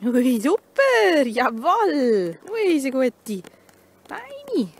Ui, super! Jawoll! Ui, sie guetti! Beini!